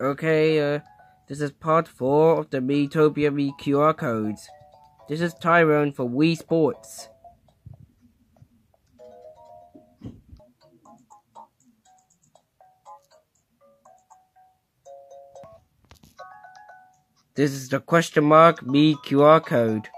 Okay, uh, this is part 4 of the Miitopia Mii QR codes. This is Tyrone for Wii Sports. This is the question mark Mii QR code.